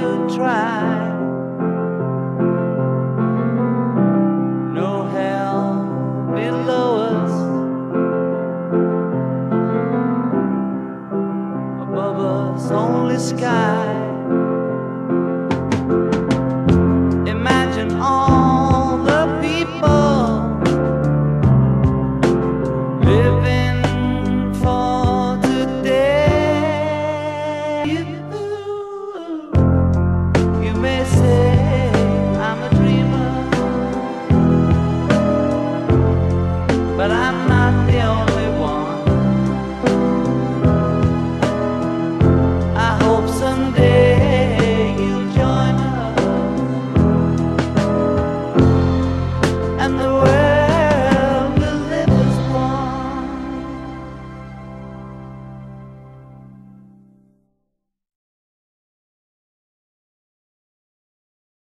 you try. No hell below us. Above us, only sky. Imagine all the people living for today. But I'm